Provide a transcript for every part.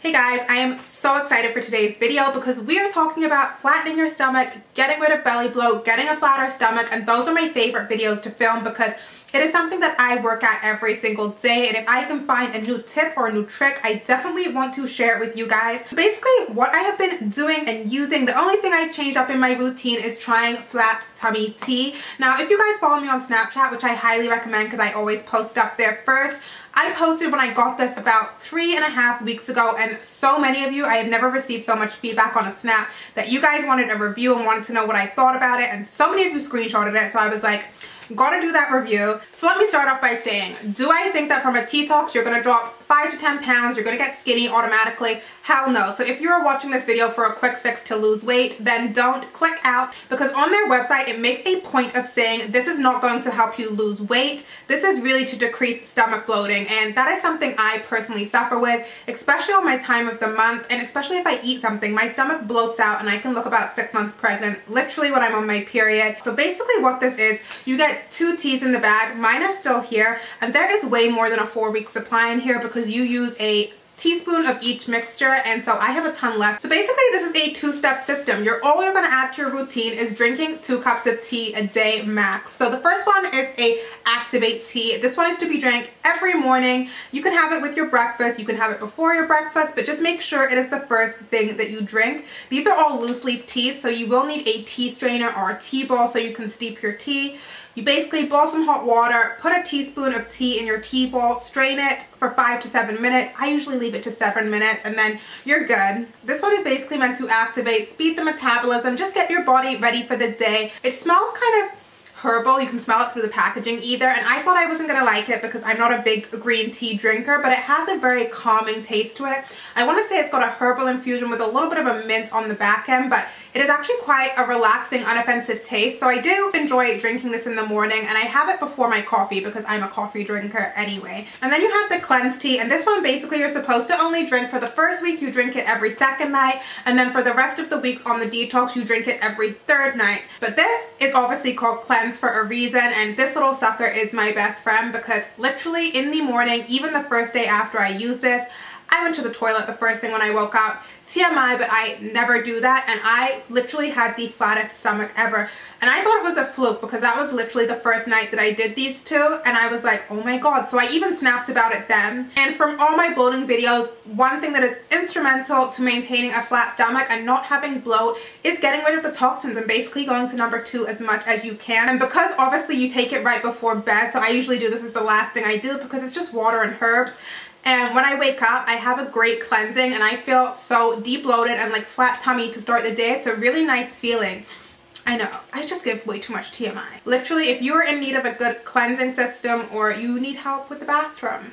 Hey guys, I am so excited for today's video because we are talking about flattening your stomach, getting rid of belly bloat, getting a flatter stomach, and those are my favorite videos to film because it is something that I work at every single day and if I can find a new tip or a new trick, I definitely want to share it with you guys. Basically, what I have been doing and using, the only thing I've changed up in my routine is trying flat tummy tea. Now, if you guys follow me on Snapchat, which I highly recommend because I always post up there first, I posted when I got this about three and a half weeks ago and so many of you, I have never received so much feedback on a snap that you guys wanted a review and wanted to know what I thought about it and so many of you screenshotted it so I was like, gotta do that review. So let me start off by saying, do I think that from a teatox you're gonna drop 5 to 10 pounds, you're gonna get skinny automatically? Hell no. So if you're watching this video for a quick fix to lose weight, then don't click out because on their website it makes a point of saying this is not going to help you lose weight. This is really to decrease stomach bloating and that is something I personally suffer with, especially on my time of the month and especially if I eat something. My stomach bloats out and I can look about six months pregnant, literally when I'm on my period. So basically what this is, you get two teas in the bag. Mine are still here and there is way more than a four week supply in here because you use a teaspoon of each mixture and so I have a ton left. So basically this is a two-step system. You're all you're going to add to your routine is drinking two cups of tea a day max. So the first one is a Activate tea. This one is to be drank every morning. You can have it with your breakfast, you can have it before your breakfast, but just make sure it is the first thing that you drink. These are all loose leaf teas so you will need a tea strainer or a tea ball so you can steep your tea. You basically boil some hot water, put a teaspoon of tea in your tea ball, strain it for five to seven minutes. I usually leave it to seven minutes and then you're good. This one is basically meant to activate, speed the metabolism, just get your body ready for the day. It smells kind of herbal. You can smell it through the packaging either. And I thought I wasn't going to like it because I'm not a big green tea drinker, but it has a very calming taste to it. I want to say it's got a herbal infusion with a little bit of a mint on the back end, but it is actually quite a relaxing, unoffensive taste. So I do enjoy drinking this in the morning and I have it before my coffee because I'm a coffee drinker anyway. And then you have the cleanse tea and this one basically you're supposed to only drink for the first week, you drink it every second night. And then for the rest of the weeks on the detox, you drink it every third night. But this is obviously called cleanse for a reason and this little sucker is my best friend because literally in the morning, even the first day after I use this, I went to the toilet the first thing when I woke up. TMI, but I never do that. And I literally had the flattest stomach ever. And I thought it was a fluke because that was literally the first night that I did these two. And I was like, oh my god. So I even snapped about it then. And from all my bloating videos, one thing that is instrumental to maintaining a flat stomach and not having bloat is getting rid of the toxins and basically going to number two as much as you can. And because obviously you take it right before bed, so I usually do this as the last thing I do because it's just water and herbs. And when I wake up, I have a great cleansing and I feel so deep bloated and like flat tummy to start the day. It's a really nice feeling. I know, I just give way too much TMI. Literally, if you are in need of a good cleansing system or you need help with the bathroom.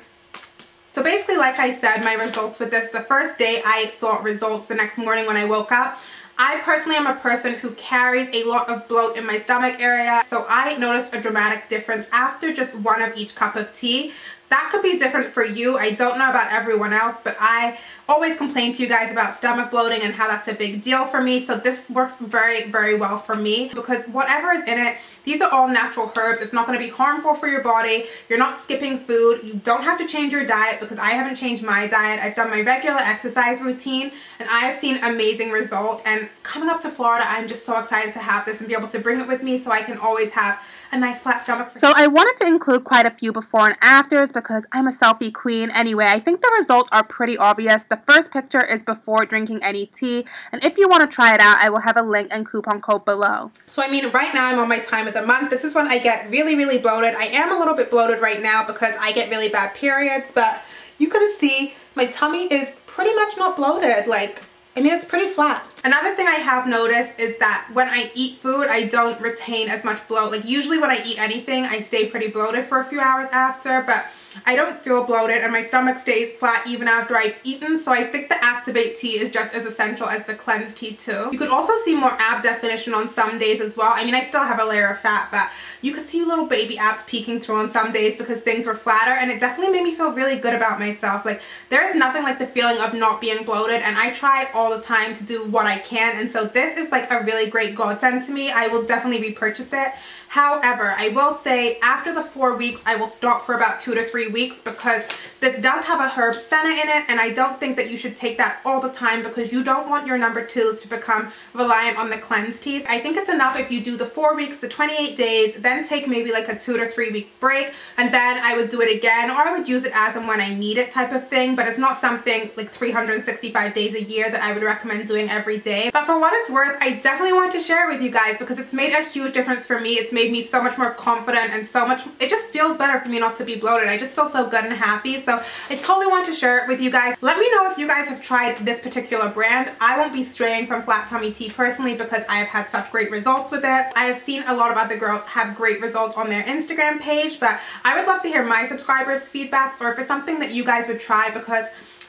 So basically, like I said, my results with this, the first day I saw results the next morning when I woke up. I personally am a person who carries a lot of bloat in my stomach area, so I noticed a dramatic difference after just one of each cup of tea. That could be different for you. I don't know about everyone else, but I always complain to you guys about stomach bloating and how that's a big deal for me. So this works very, very well for me because whatever is in it, these are all natural herbs. It's not going to be harmful for your body. You're not skipping food. You don't have to change your diet because I haven't changed my diet. I've done my regular exercise routine and I have seen amazing results. And coming up to Florida, I'm just so excited to have this and be able to bring it with me so I can always have a nice flat stomach. So I wanted to include quite a few before and afters because I'm a selfie queen. Anyway, I think the results are pretty obvious. The first picture is before drinking any tea. And if you want to try it out, I will have a link and coupon code below. So I mean, right now I'm on my time of the month. This is when I get really, really bloated. I am a little bit bloated right now because I get really bad periods, but you can see my tummy is pretty much not bloated. Like I mean, it's pretty flat. Another thing I have noticed is that when I eat food, I don't retain as much bloat. Like usually when I eat anything, I stay pretty bloated for a few hours after, but I don't feel bloated and my stomach stays flat even after I've eaten. So I think the Activate tea is just as essential as the Cleanse tea too. You could also see more ab definition on some days as well. I mean, I still have a layer of fat, but you could see little baby abs peeking through on some days because things were flatter and it definitely made me feel really good about myself. Like there is nothing like the feeling of not being bloated and I try all the time to do what I can and so this is like a really great godsend to me. I will definitely repurchase it However, I will say after the four weeks, I will stop for about two to three weeks because this does have a herb senna in it and I don't think that you should take that all the time because you don't want your number twos to become reliant on the cleanse teas. I think it's enough if you do the four weeks, the 28 days, then take maybe like a two to three week break and then I would do it again or I would use it as and when I need it type of thing but it's not something like 365 days a year that I would recommend doing every day. But for what it's worth, I definitely want to share it with you guys because it's made a huge difference for me. It's made me so much more confident and so much, it just feels better for me not to be bloated. I just feel so good and happy. So I totally want to share it with you guys. Let me know if you guys have tried this particular brand. I won't be straying from Flat Tummy Tea personally because I have had such great results with it. I have seen a lot of other girls have great results on their Instagram page, but I would love to hear my subscribers' feedbacks or if it's something that you guys would try because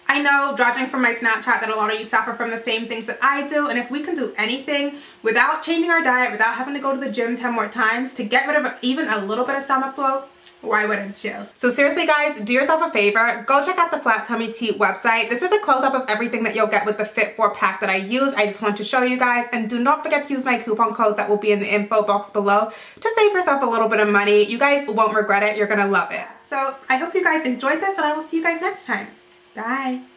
I know, judging from my Snapchat, that a lot of you suffer from the same things that I do, and if we can do anything without changing our diet, without having to go to the gym 10 more times to get rid of even a little bit of stomach bloat, why wouldn't you? So seriously guys, do yourself a favor, go check out the Flat Tummy Tea website. This is a close-up of everything that you'll get with the Fit 4 pack that I use. I just want to show you guys and do not forget to use my coupon code that will be in the info box below to save yourself a little bit of money. You guys won't regret it, you're gonna love it. So I hope you guys enjoyed this and I will see you guys next time. Bye.